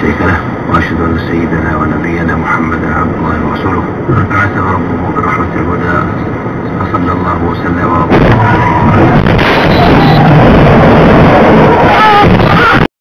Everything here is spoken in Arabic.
شريك له. وأشهد أن سيدنا ونبينا محمدا عبد الله ورسوله. بعثه ربه برحمة الهدى. فصلى الله وسلم وبارك